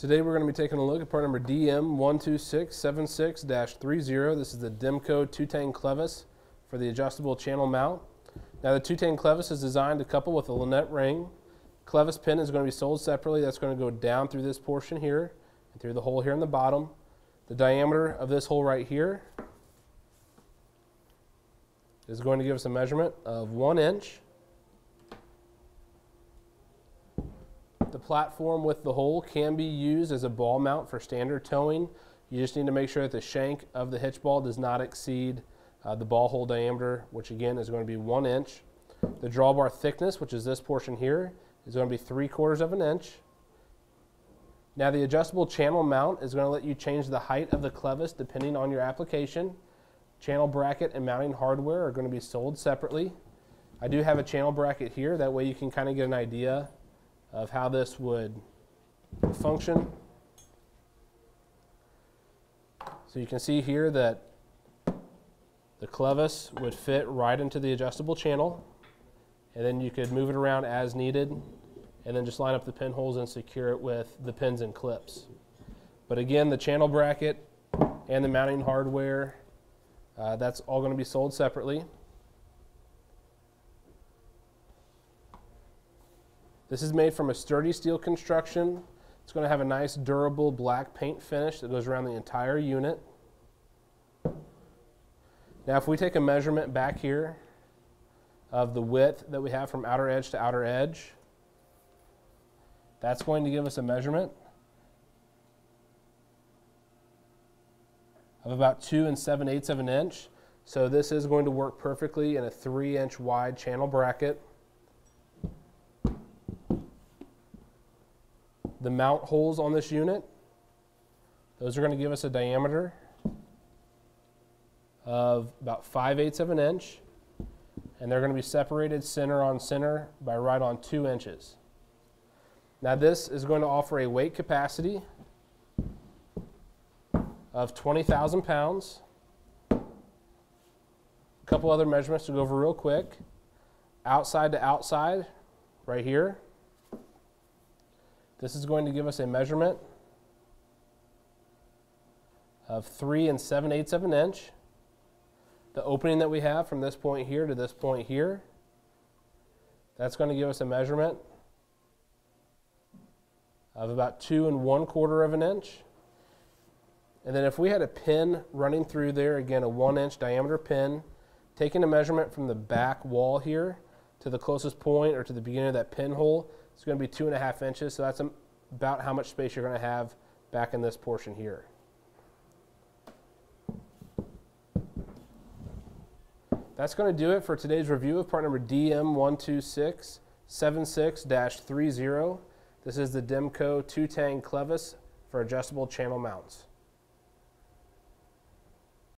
Today we're going to be taking a look at part number DM12676-30. This is the Demco two-tang clevis for the adjustable channel mount. Now the two-tang clevis is designed to couple with a lunette ring. Clevis pin is going to be sold separately. That's going to go down through this portion here and through the hole here in the bottom. The diameter of this hole right here is going to give us a measurement of one inch. The platform with the hole can be used as a ball mount for standard towing. You just need to make sure that the shank of the hitch ball does not exceed uh, the ball hole diameter, which again is going to be one inch. The drawbar thickness, which is this portion here, is going to be three quarters of an inch. Now the adjustable channel mount is going to let you change the height of the clevis depending on your application. Channel bracket and mounting hardware are going to be sold separately. I do have a channel bracket here, that way you can kind of get an idea of how this would function. So you can see here that the clevis would fit right into the adjustable channel and then you could move it around as needed and then just line up the pinholes and secure it with the pins and clips. But again, the channel bracket and the mounting hardware, uh, that's all going to be sold separately. This is made from a sturdy steel construction. It's going to have a nice durable black paint finish that goes around the entire unit. Now if we take a measurement back here of the width that we have from outer edge to outer edge, that's going to give us a measurement of about 2 and 7 eighths of an inch. So this is going to work perfectly in a 3 inch wide channel bracket. The mount holes on this unit. Those are going to give us a diameter of about 5 eighths of an inch. And they're going to be separated center on center by right on 2 inches. Now this is going to offer a weight capacity of 20,000 pounds. A couple other measurements to go over real quick. Outside to outside, right here, this is going to give us a measurement of 3 and 7 eighths of an inch. The opening that we have from this point here to this point here, that's going to give us a measurement of about 2 and 1 quarter of an inch. And then if we had a pin running through there, again a 1 inch diameter pin, taking a measurement from the back wall here to the closest point or to the beginning of that pinhole, it's going to be two and a half inches, so that's about how much space you're going to have back in this portion here. That's going to do it for today's review of part number DM12676-30. This is the Demco two-tang clevis for adjustable channel mounts.